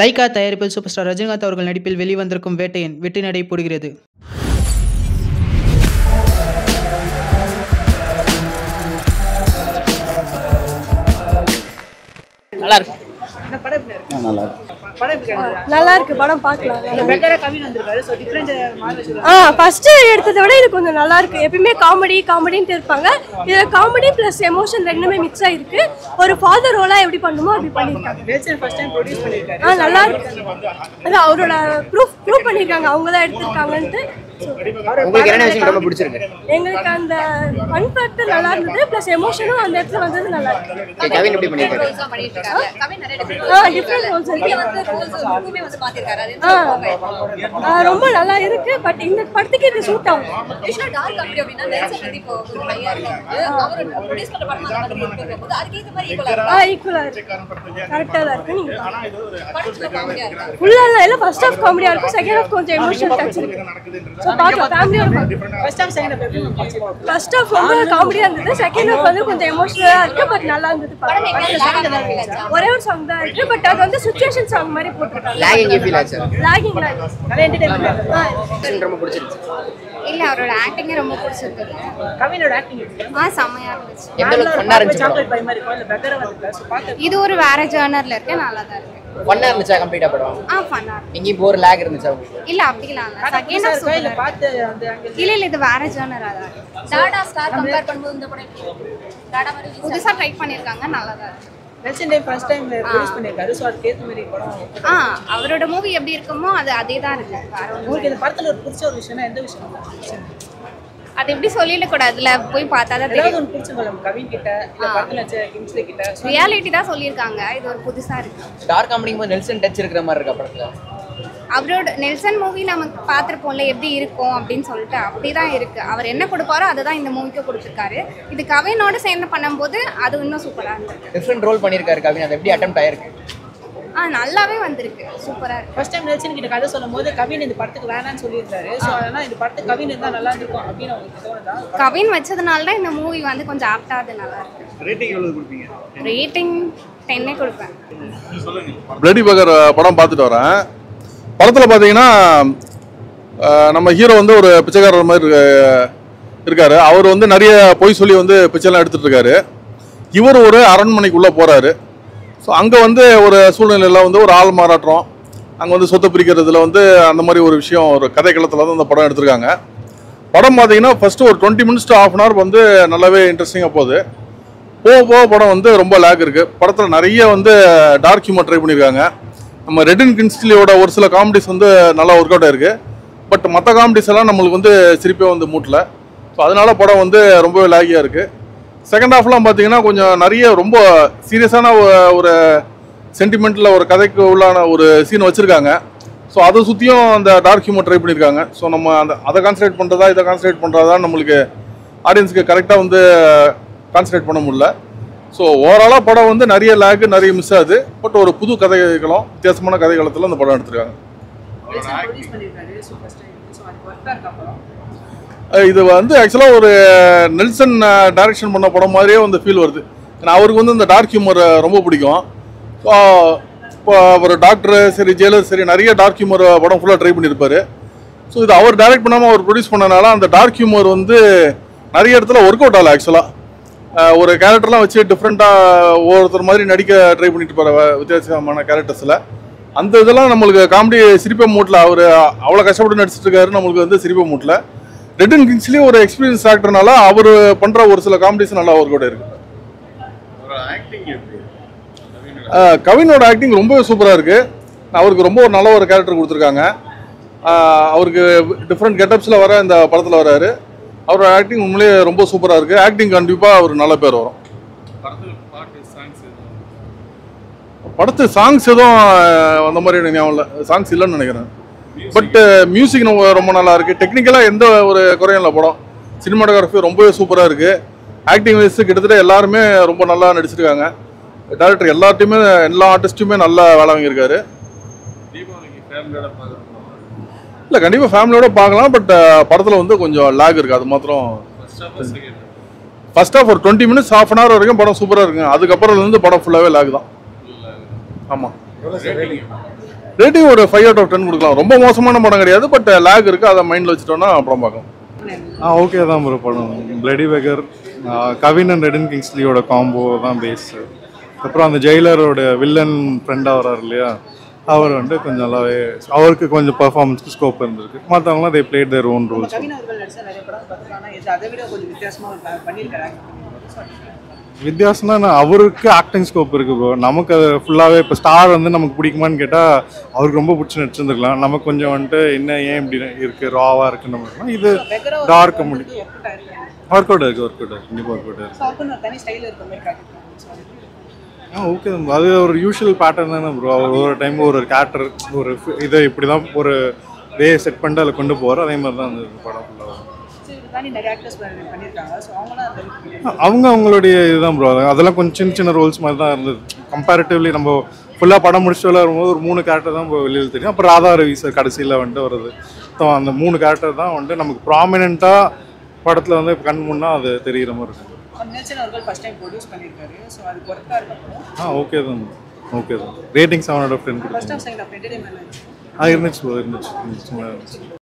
Lyca தயாரிப்பில் super star Rajinikanth அவர்கள் நடிப்பில் வெளிவந்திருக்கும் வேட்டையன் வெற்றி நடை போடுகிறது. நல்லா இருக்கு. நல்லா இருக்கு. படம் பார்க்கலாம். ஆ ஃபர்ஸ்ட் எடுத்ததை விட இது கொஞ்சம் நல்லா இருக்கு. எப்பயுமே காமெடி காமெடின்ட்டு இருப்பாங்க. இதுல காமெடி பிளஸ் எமோஷன் ரெண்டுமே மிக்ஸ் ஆயிருக்கு ஒரு ஃபாதர் ரோலா எப்படி பண்ணுமோ அப்படி பண்ணிருக்காங்க. ஆ நல்லா இருக்கு. அவரோட ப்ரூஃப் ப்ரூவ் பண்ணிருக்காங்க. அவங்க தான் எடுத்திருக்காங்கன்ட்டு. உங்களுக்கு என்ன விஷயம் ரொம்ப பிடிச்சிருக்கு? எங்களுக்கு அந்த ஃபன் ஃபேக்டர் நல்லா இருந்தது. பிளஸ் எமோஷனும் அந்த இடத்துல வந்தது நல்லா இருக்கு. டிஃப்ரெண்ட் ரோல்ஸ் இருக்கு. ஆ. ஆ, ரொம்ப நல்லா இருக்கு. பட் இந்த படத்துக்கு இது சூட் ஆகும். ஆ ஈக்குவலா இருக்கு. கரெக்டா தான் இருக்கு. நீங்க ஃபுல்லா இல்ல. ஃபர்ஸ்ட் ஹாஃப் காமெடியா இருக்கும். செகண்ட் ஹாஃப் கொஞ்சம் எமோஷனல் டச் இருக்கு. சோ பார்க்கலாம் ஃபேமிலியோட ஃபர்ஸ்ட் ஹாஃப் ரொம்ப காமெடியா இருந்தது. செகண்ட் ஹாஃப் வந்து கொஞ்சம் எமோஷனலா இருக்கு. பட் நல்லா இருந்தது. ஒரே ஒரு சாங் தான் இருக்கு பட் அது வந்து சுச்சுவேஷன் சாங் மாதிரி போட்டுருக்காங்க. லாகிங் ஃபீல் ஆச்சு? லாகிங் ரொம்ப பிடிச்சிருச்சு இல்ல அவரோட ஆக்டிங்கே ரொம்ப பிடிச்சிருக்குது ஆ செம்மையா இருந்துச்சு. எந்த அளவுக்கு ஃபன்னா இருந்துச்சு இது ஒரு வேற ஜேர்னர்ல இருக்கு நல்லா தான் இருக்கு. ஃபன்னா இருந்துச்சா கம்ப்ளீட்டா படம்? ஆ ஃபன்னா எங்கேயும் போர் லேக் இருந்துச்சா உங்களுக்கு? இல்ல அப்படிலாம் இல்ல. செகண்ட் ஹாஃப் சூப்பர் இல்ல இல்ல இது வேற ஜேர்னரா தான் இருக்கு. டாடா ஸ்டார் கம்பேர் பண்ணும்போது இந்த படம் எப்படி? டாடா மாதிரி புதுசா ட்ரை பண்ணிருக்காங்க நல்லா தான் இருக்கு. ஆ. அவரோட மூவி எப்படி இருக்குமோ அது அதே தான் இருக்கு வேற ஒண்ணும் இல்ல. அது எப்படி சொல்லிட கூடாதுல போய் பார்த்தா தான் தெரியும். ரியாலிட்டி தான் சொல்லியிருக்காங்க. இது ஒரு புதுசா இருக்கு. டார்க் காமெடிங் போது நெல்சன் டச் இருக்கிற மாதிரி இருக்கா படத்துல? அவரோட நெல்சன் மூவி நமக்கு பார்த்துருப்போம்ல எப்படி இருக்கும் அப்படின்னு சொல்லிட்டு அப்படிதான் இருக்கு. அவர் என்ன கொடுப்பாரோ அதை தான் இந்த மூவிக்கு கொடுத்துருக்காரு. இது கவினோட சேர்ந்து பண்ணும்போது அது இன்னும் சூப்பராக இருந்திருக்கு. டிஃப்ரெண்ட் ரோல் பண்ணியிருக்காரு கவின். அது எப்படி அட்டம் ஆயிருக்கு? ஆ நல்லாவே வந்திருக்கு. சூப்பராக இருக்கு. ஃபர்ஸ்ட் டைம் நெல்சன் கிட்ட கதை சொல்லும் போது கவின் இந்த படத்துக்கு வேணாம்னு சொல்லியிருந்தாரு. ஸோ அதனால் இந்த படத்துக்கு கவின் இருந்தால் நல்லா இருக்கும் அப்படின்னு அவங்களுக்கு தோணுதா? கவின் வச்சதுனால தான் இந்த மூவி வந்து கொஞ்சம் ஆப்டாது நல்லா இருக்கு. ரேட்டிங் எவ்வளவு கொடுப்பீங்க? ரேட்டிங் டென்னே கொடுப்பேன். பிளடி பகர் படம் பார்த்துட்டு வரேன். படத்தில் பார்த்தீங்கன்னா நம்ம ஹீரோ வந்து ஒரு பிச்சைக்காரர் மாதிரி இருக்காரு. அவர் வந்து நிறைய பொய் சொல்லி வந்து பிச்சைலாம் எடுத்துகிட்டு இருக்காரு. இவர் ஒரு அரண்மனைக்குள்ளே போகிறாரு ஸோ அங்கே வந்து ஒரு சூழ்நிலையில் வந்து ஒரு ஆள் மாறாட்டம். அங்கே வந்து சொத்தை பிரிக்கிறதுல வந்து அந்த மாதிரி ஒரு விஷயம் ஒரு கதைக்களத்தில் தான் அந்த படம் எடுத்திருக்காங்க. படம் பார்த்தீங்கன்னா ஃபஸ்ட்டு ஒரு twenty minutes to half an hour வந்து நல்லாவே இன்ட்ரெஸ்டிங்காக போகுது. போக போக படம் வந்து ரொம்ப லேக் இருக்குது படத்தில் நிறைய வந்து டார்க் ஹியூமர் ட்ரை பண்ணியிருக்காங்க. நம்ம ரெட்டின் கின்ஸ்டிலியோட ஒரு சில காமெடிஸ் வந்து நல்லா ஒர்க் அவுட் ஆயிருக்கு பட் மற்ற காமெடிஸ் எல்லாம் நம்மளுக்கு வந்து சிரிப்பே வந்து மூட்டல. ஸோ அதனால படம் வந்து ரொம்பவே லாகியாக இருக்குது செகண்ட் ஹாஃப்லாம் பார்த்தீங்கன்னா கொஞ்சம் நிறைய ரொம்ப சீரியஸான ஒரு சென்டிமெண்ட்டில் ஒரு கதைக்கு உள்ளான ஒரு சீன் வச்சுருக்காங்க. ஸோ அதை சுற்றியும் அந்த டார்க் ஹியூமர் ட்ரை பண்ணியிருக்காங்க ஸோ நம்ம அந்த அதை கான்சன்ட்ரேட் பண்ணுறதா இதை கான்சன்ட்ரேட் பண்ணுறதா நம்மளுக்கு ஆடியன்ஸுக்கு கரெக்டாக வந்து கான்சன்ட்ரேட் பண்ண முடியல. ஸோ ஓவராலாக படம் வந்து நிறைய லேக்கு நிறைய மிஸ் ஆகுது. பட் ஒரு புது கதைகளும் வித்தியாசமான கதைகளத்தில் அந்த படம் எடுத்திருக்காங்க. இது வந்து ஆக்சுவலாக ஒரு நெல்சன் டைரக்ஷன் பண்ண படம் மாதிரியே வந்து ஃபீல் வருது. ஏன்னா அவருக்கு வந்து இந்த டார்க் ஹியூமர் ரொம்ப பிடிக்கும். ஸோ இப்போ ஒரு டாக்டர் சரி ஜெயலர் சரி நிறைய டார்க் ஹியூமர் படம் ஃபுல்லாக ட்ரை பண்ணியிருப்பாரு. ஸோ இது அவர் டைரக்ட் பண்ணாமல் அவர் ப்ரொடியூஸ் பண்ணனால அந்த டார்க் ஹியூமர் வந்து நிறைய இடத்துல ஒர்க் அவுட் ஆகல ஆக்சுவலாக ஒரு கேரக்டர்லாம் வச்சு டிஃப்ரெண்ட்டாக ஒவ்வொருத்தர் மாதிரி நடிக்க ட்ரை பண்ணிட்டு இருப்பாரு வித்தியாசமான கேரக்டர்ஸில் அந்த இதெல்லாம் நம்மளுக்கு காமெடி சிரிப்பை மூட்டல. அவர் அவ்வளோ கஷ்டப்பட்டு நடிச்சிட்டு இருக்காரு நம்மளுக்கு வந்து சிரிப்பை மூட்டல. ரெட்டன் கிங்ஸ்லேயே ஒரு எக்ஸ்பீரியன்ஸ் ஆக்டர்னால அவர் பண்ணுற ஒரு சில காமெடிஸ் நல்லா ஒர்க் அவுட் இருக்கு. கவினோட ஆக்டிங் ரொம்பவே சூப்பராக இருக்கு. அவருக்கு ரொம்ப ஒரு நல்ல ஒரு கேரக்டர் கொடுத்துருக்காங்க. அவருக்கு டிஃப்ரெண்ட் கெட்டப்ஸில் வர இந்த படத்தில் வராரு அவரோட ஆக்டிங் உண்மையிலேயே ரொம்ப சூப்பராக இருக்கு. ஆக்டிங் கண்டிப்பாக அவர் நல்ல பேர் வரும். படத்து சாங்ஸ் எதுவும் அந்த மாதிரி எனக்கு ஞாபகம் இல்லை. சாங்ஸ் இல்லைன்னு நினைக்கிறேன். பட் மியூசிக் ரொம்ப ரொம்ப நல்லா இருக்கு. டெக்னிக்கலாக எந்த ஒரு குறையும் இல்லை படம். சினிமாட்டோகிராஃபி ரொம்பவே சூப்பராக இருக்கு. ஆக்டிங் வைஸ் கிட்டத்தட்ட எல்லாருமே ரொம்ப நல்லா நடிச்சிருக்காங்க. டேரக்டர் எல்லார்ட்டையுமே எல்லா ஆர்டிஸ்ட்டுமே நல்லா வேலை வாங்கியிருக்காரு. இல்லை கண்டிப்பாக ஃபேமிலியோட பார்க்கலாம் பட் படத்தில் வந்து கொஞ்சம் லேக் இருக்குது அது மாத்திரம் ஃபர்ஸ்ட் ஆஃப் ஒரு twenty minutes half an hour வரைக்கும் படம் சூப்பராக இருக்குங்க. அதுக்கப்புறம் இருந்து படம் ஃபுல்லாகவே லேக் தான். ஆமாம் ரேட்டிங் ஒரு ஃபைவ் அவுட் ஆஃப் டென் கொடுக்கலாம். ரொம்ப மோசமான படம் கிடையாது பட் லேக் இருக்குது அதை மைண்டில் வச்சுட்டோம்னா படம் பார்க்கலாம். ஆ ஓகே தான் ப்ரோ படம். Bloody Beggar Kavin and Redin கிங்ஸ்லியோட combo தான் பேஸ் அப்புறம் அந்த ஜெயிலரோட வில்லன் ஃப்ரெண்டாக வர்றாரு இல்லையா? அவர் வந்து கொஞ்சம் நல்லாவே அவருக்கு கொஞ்சம் பர்ஃபார்மன்ஸ்க்கு ஸ்கோப் இருந்திருக்கு. மற்றவங்களாம் they played their own roles வித்தியாசம்னா நான் அவருக்கு ஆக்டிங் ஸ்கோப் இருக்கு ப்ரோ நமக்கு அது ஃபுல்லாகவே இப்போ ஸ்டார் வந்து நமக்கு பிடிக்குமான்னு கேட்டால் அவருக்கு ரொம்ப பிடிச்சி நடிச்சிருந்துருக்கலாம். நமக்கு கொஞ்சம் வந்துட்டு என்ன ஏன் இப்படி இருக்கு? ராவாக இருக்குன்னு நம்ம இது டார்க் கமெடி ஒர்க் அவுட் இருக்கு. ஒர்க் அவுட் கண்டிப்பாக ஒர்க் அவுட் இருக்கு. ஆ ஓகே அது ஒரு யூஷுவல் பேட்டர்ன் தானே ப்ரோ அவர் ஒரு டைம் ஒரு கேரக்டர் ஒரு இதை இப்படி தான் ஒரு வே செட் பண்ணிட்டு அதில் கொண்டு போகிறார் அதே மாதிரி தான் அந்த படம். அவங்க அவங்களுடைய இதுதான் ப்ரோ அதெல்லாம் கொஞ்சம் சின்ன சின்ன ரோல்ஸ் மாதிரி தான் இருந்தது. கம்பேரிட்டிவ்லி நம்ம ஃபுல்லாக படம் முடிச்சுட்டு வரும்போது ஒரு மூணு கேரக்டர் தான் வெளியில் தெரியும். அப்புறம் ராதா ரவி சார் கடைசியில் வந்துட்டு வருது ஸோ அந்த மூணு கேரக்டர் தான் வந்துட்டு நமக்கு ப்ராமினெண்ட்டாக படத்தில் வந்து கண் முன்னா அது தெரிகிற மாதிரி இருக்கும். நெல்சன் அவர்கள் ஃபர்ஸ்ட் டைம் ப்ரொடியூஸ் பண்ணியிருக்காரு. ஸோ அது ஒர்க்காக இருக்கட்டும். ஆ ஓகே தான். ஓகே தான். Rating seven out of ten first half second half entertainment இருந்துச்சு. இருந்துச்சு.